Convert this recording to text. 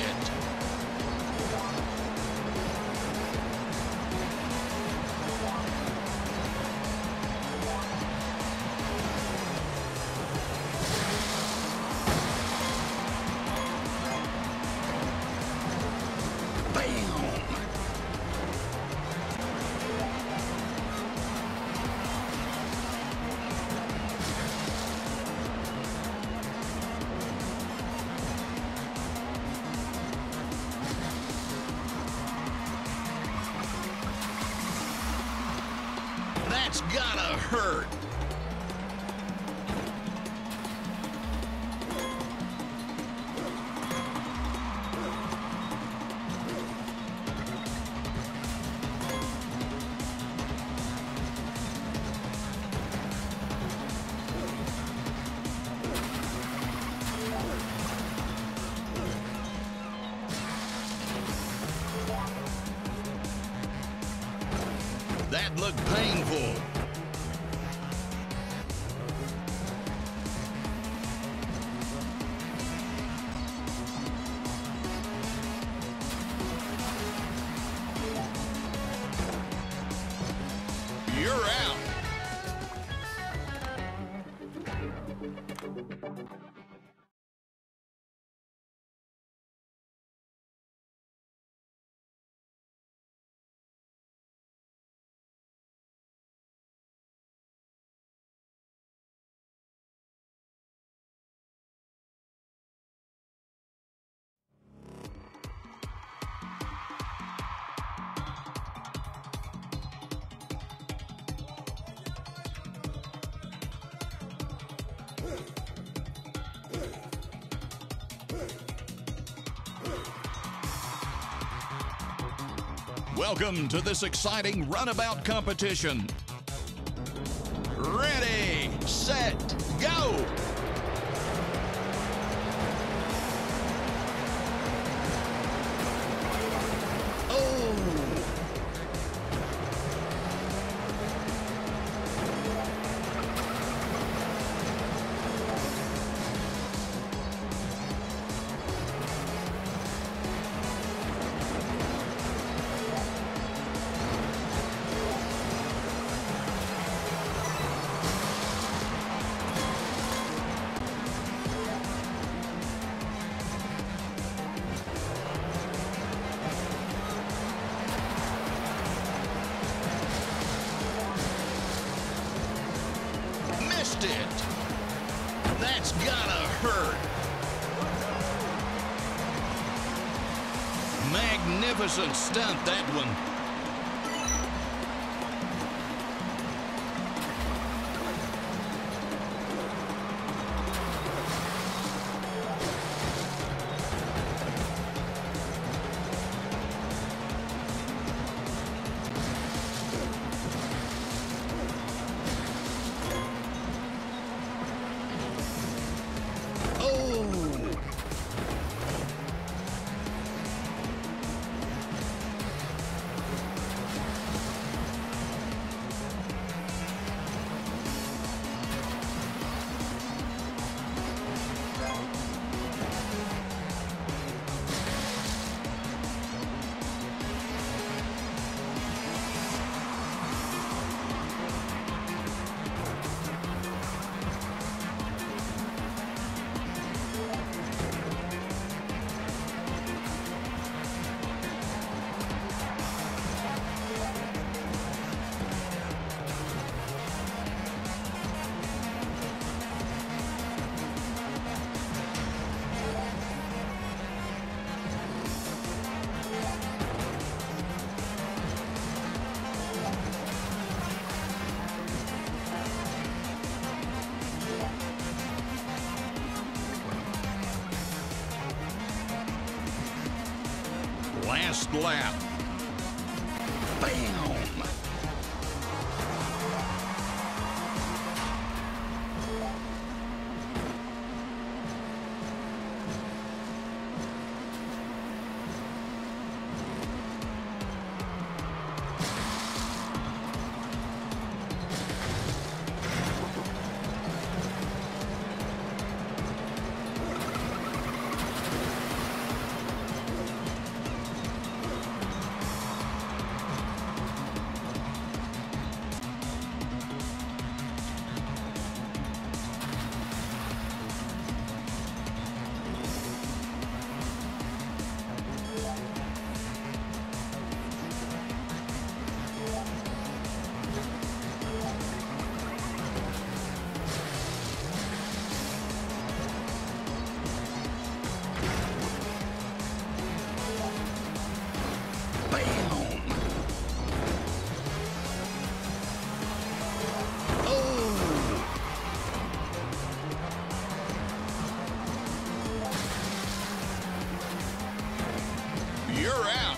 end. That's gotta hurt. That looked painful. Welcome to this exciting runabout competition. Ready, set, go! Missed it. That's gotta hurt. Magnificent stunt, that one. Last lap. Bam! You're out.